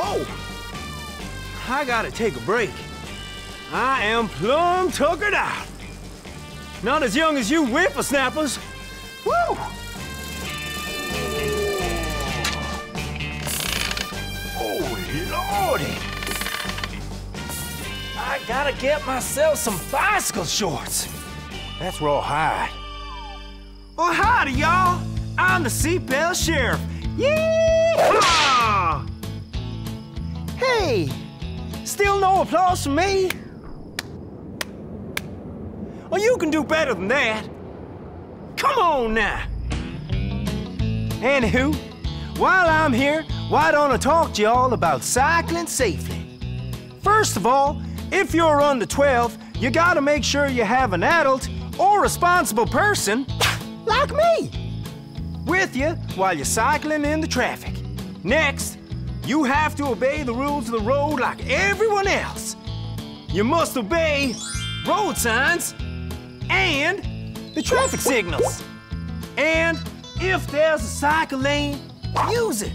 I gotta take a break. I am plumb tuckered out. Not as young as you whippersnappers. Woo! Oh, Lordy! I gotta get myself some bicycle shorts. That's rawhide. Well, howdy, y'all. I'm the Seatbelt Sheriff. Yeehaw! Hey, still no applause from me? Well, you can do better than that. Come on now. Anywho, while I'm here, why don't I talk to y'all about cycling safely? First of all, if you're under 12, you gotta make sure you have an adult or responsible person, like me, with you while you're cycling in the traffic. Next, you have to obey the rules of the road like everyone else. You must obey road signs and the traffic signals. And if there's a cycle lane, use it.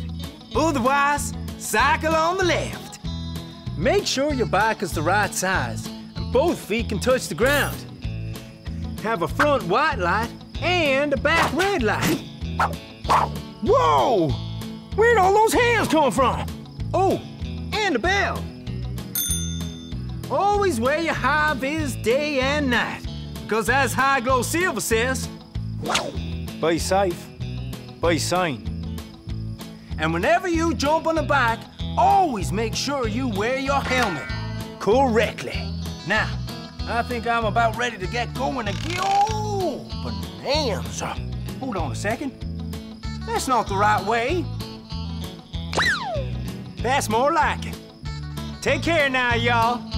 Otherwise, cycle on the left. Make sure your bike is the right size and both feet can touch the ground. Have a front white light and a back red light. Whoa! Where'd all those hands come from? Oh, and a bell. Always wear your high vis day and night. Because as High Glow Silver says, be safe, be sane. And whenever you jump on a bike, always make sure you wear your helmet correctly. Now, I think I'm about ready to get going again. Oh, bonanza. Hold on a second. That's not the right way. That's more like it. Take care now, y'all.